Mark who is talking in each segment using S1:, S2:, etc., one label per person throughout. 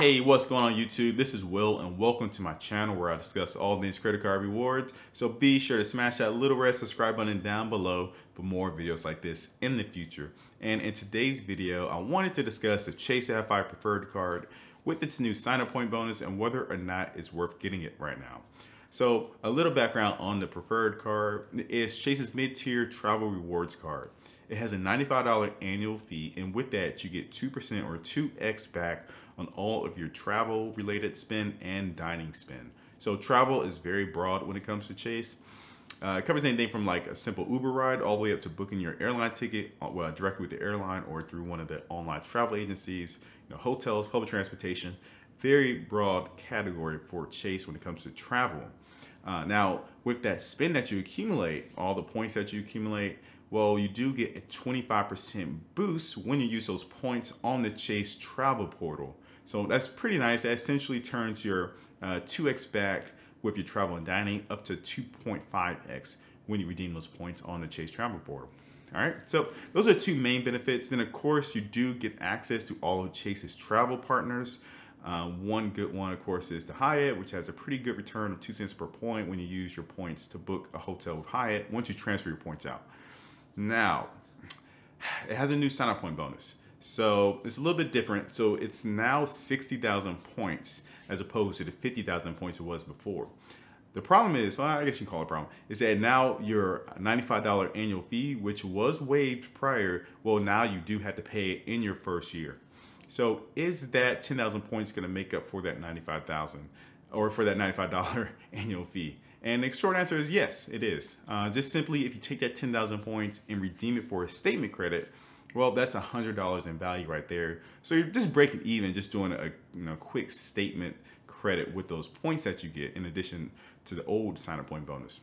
S1: Hey, what's going on YouTube? This is Will and welcome to my channel where I discuss all these credit card rewards. So be sure to smash that little red subscribe button down below for more videos like this in the future. And in today's video, I wanted to discuss the Chase Sapphire Preferred Card with its new sign-up point bonus and whether or not it's worth getting it right now. So a little background on the Preferred Card is Chase's mid-tier travel rewards card. It has a $95 annual fee, and with that, you get 2% or 2x back on all of your travel related spend and dining spend. So travel is very broad when it comes to Chase. Uh, it covers anything from like a simple Uber ride all the way up to booking your airline ticket uh, well, directly with the airline or through one of the online travel agencies, you know, hotels, public transportation. Very broad category for Chase when it comes to travel. Uh, now, with that spend that you accumulate, all the points that you accumulate, well, you do get a 25% boost when you use those points on the Chase travel portal. So that's pretty nice. That essentially turns your uh, 2x back with your travel and dining up to 2.5x when you redeem those points on the Chase travel portal. All right, so those are two main benefits. Then of course you do get access to all of Chase's travel partners. Uh, one good one, of course, is the Hyatt, which has a pretty good return of two cents per point when you use your points to book a hotel with Hyatt once you transfer your points out. Now, it has a new sign-up point bonus. So it's a little bit different. So it's now 60,000 points as opposed to the 50,000 points it was before. The problem is, well, I guess you can call it a problem, is that now your $95 annual fee, which was waived prior, well, now you do have to pay it in your first year. So is that 10,000 points going to make up for that 95,000 or for that $95 annual fee? And the short answer is yes, it is. Uh, just simply, if you take that 10,000 points and redeem it for a statement credit, well, that's $100 in value right there. So you're just breaking even, just doing a you know, quick statement credit with those points that you get in addition to the old sign-up point bonus.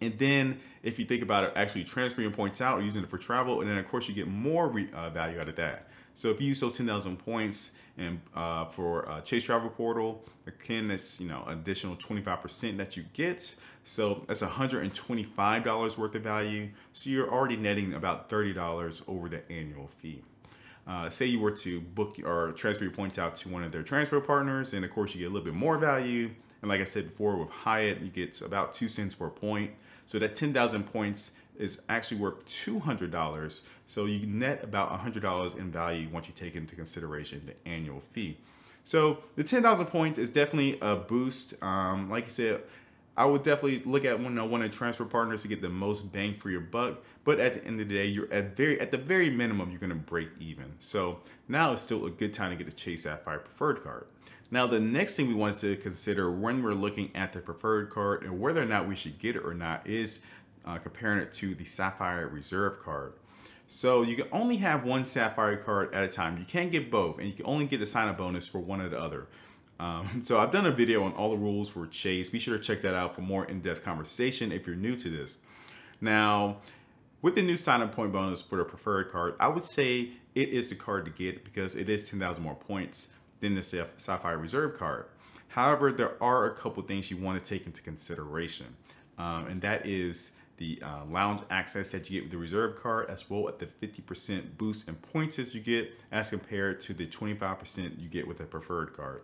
S1: And then if you think about it, actually transferring points out or using it for travel, and then of course you get more uh, value out of that. So if you use those 10,000 points and uh, for uh, Chase Travel Portal, again, that's, you know, additional 25% that you get. So that's $125 worth of value. So you're already netting about $30 over the annual fee. Uh, say you were to book or transfer your points out to one of their transfer partners, and of course you get a little bit more value. And like I said before, with Hyatt, you get about two cents per point. So that 10,000 points is actually worth $200. So you net about $100 in value once you take into consideration the annual fee. So the 10,000 points is definitely a boost. Um, like I said, I would definitely look at one, one of the transfer partners to get the most bang for your buck. But at the end of the day, you're at very at the very minimum, you're gonna break even. So now it's still a good time to get the Chase Sapphire Preferred card. Now, the next thing we wanted to consider when we're looking at the preferred card and whether or not we should get it or not is uh, comparing it to the Sapphire Reserve card. So you can only have one Sapphire card at a time. You can't get both, and you can only get the sign-up bonus for one or the other. Um, so I've done a video on all the rules for Chase. Be sure to check that out for more in-depth conversation if you're new to this. Now, with the new sign-up point bonus for the preferred card, I would say it is the card to get because it is 10,000 more points than the Sapphire Reserve card. However, there are a couple things you want to take into consideration, um, and that is the uh, lounge access that you get with the reserve card, as well as the 50% boost in points that you get as compared to the 25% you get with the preferred card.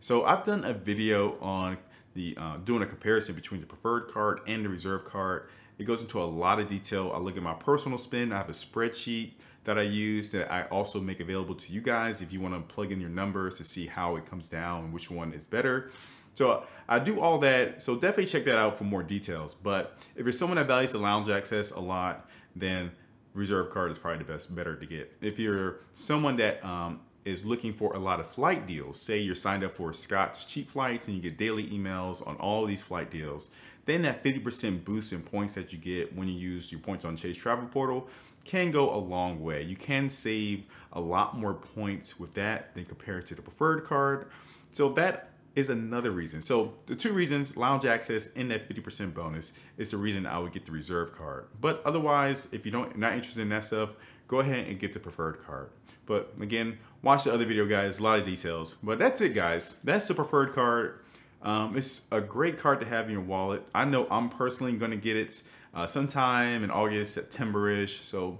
S1: So I've done a video on the uh, doing a comparison between the preferred card and the reserve card. It goes into a lot of detail. I look at my personal spend. I have a spreadsheet that I use that I also make available to you guys if you want to plug in your numbers to see how it comes down and which one is better. So I do all that. So definitely check that out for more details. But if you're someone that values the lounge access a lot, then reserve card is probably the best, better to get. If you're someone that um, is looking for a lot of flight deals, say you're signed up for Scott's cheap flights and you get daily emails on all these flight deals, then that 50% boost in points that you get when you use your points on Chase Travel Portal can go a long way. You can save a lot more points with that than compared to the preferred card. So that is another reason. So the two reasons, lounge access and that 50% bonus is the reason I would get the reserve card. But otherwise, if you don't not interested in that stuff, go ahead and get the preferred card. But again, watch the other video guys, a lot of details. But that's it guys, that's the preferred card. Um, it's a great card to have in your wallet. I know I'm personally gonna get it uh, sometime in August, September-ish. So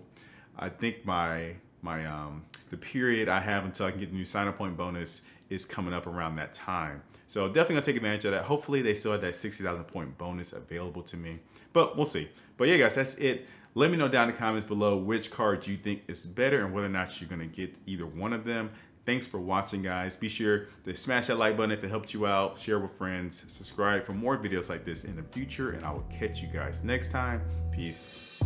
S1: I think my my um, the period I have until I can get the new sign-up point bonus is coming up around that time. So definitely gonna take advantage of that. Hopefully they still have that 60,000 point bonus available to me, but we'll see. But yeah, guys, that's it. Let me know down in the comments below which card you think is better and whether or not you're gonna get either one of them. Thanks for watching, guys. Be sure to smash that like button if it helped you out, share with friends, subscribe for more videos like this in the future, and I will catch you guys next time. Peace.